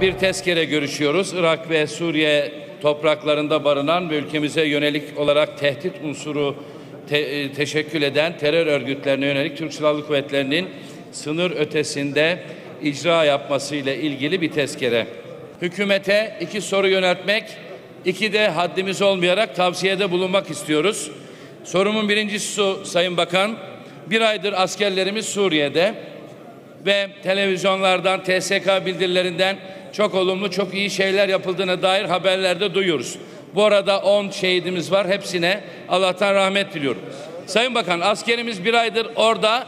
bir tezkere görüşüyoruz. Irak ve Suriye topraklarında barınan ve ülkemize yönelik olarak tehdit unsuru te- e, teşekkül eden terör örgütlerine yönelik Türk Silahlı Kuvvetleri'nin sınır ötesinde icra yapmasıyla ilgili bir tezkere. Hükümete iki soru yöneltmek, iki de haddimiz olmayarak tavsiyede bulunmak istiyoruz. Sorumun birincisi Sayın Bakan. Bir aydır askerlerimiz Suriye'de ve televizyonlardan, TSK bildirilerinden çok olumlu, çok iyi şeyler yapıldığına dair haberlerde duyuyoruz. Bu arada 10 şehidimiz var. Hepsine Allah'tan rahmet diliyorum. Sayın Bakan askerimiz bir aydır orada.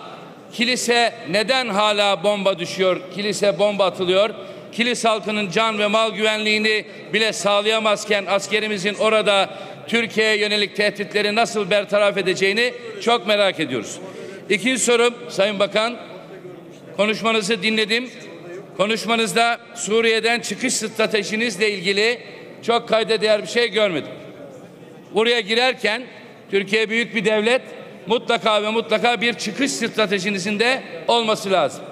Kilise neden hala bomba düşüyor? Kilise bomba atılıyor. Kilis halkının can ve mal güvenliğini bile sağlayamazken askerimizin orada Türkiye'ye yönelik tehditleri nasıl bertaraf edeceğini çok merak ediyoruz. İkinci sorum Sayın Bakan konuşmanızı dinledim. Konuşmanızda Suriye'den çıkış stratejinizle ilgili çok kayda değer bir şey görmedim. Buraya girerken Türkiye büyük bir devlet mutlaka ve mutlaka bir çıkış stratejinizin de olması lazım.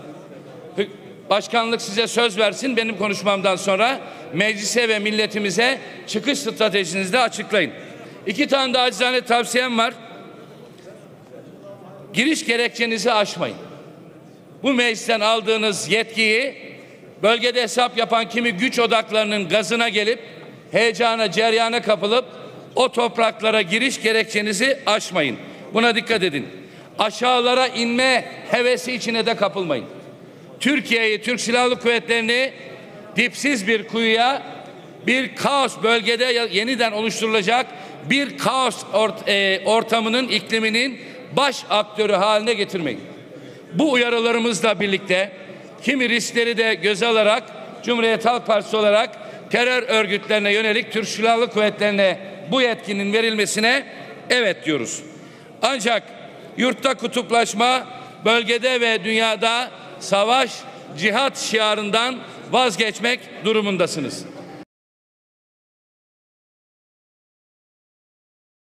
Başkanlık size söz versin benim konuşmamdan sonra meclise ve milletimize çıkış stratejinizi de açıklayın. İki tane de acizane tavsiyem var. Giriş gerekçenizi aşmayın. Bu meclisten aldığınız yetkiyi bölgede hesap yapan kimi güç odaklarının gazına gelip heyecana, ceryana kapılıp o topraklara giriş gerekçenizi aşmayın. Buna dikkat edin. Aşağılara inme hevesi içine de kapılmayın. Türkiye'yi, Türk Silahlı Kuvvetleri'ni dipsiz bir kuyuya bir kaos bölgede yeniden oluşturulacak bir kaos ort- e, ortamının ikliminin baş aktörü haline getirmeyin. Bu uyarılarımızla birlikte kimi riskleri de göze alarak Cumhuriyet Halk Partisi olarak terör örgütlerine yönelik Türk Silahlı Kuvvetlerine bu yetkinin verilmesine evet diyoruz. Ancak yurtta kutuplaşma, bölgede ve dünyada savaş, cihat şiarından vazgeçmek durumundasınız.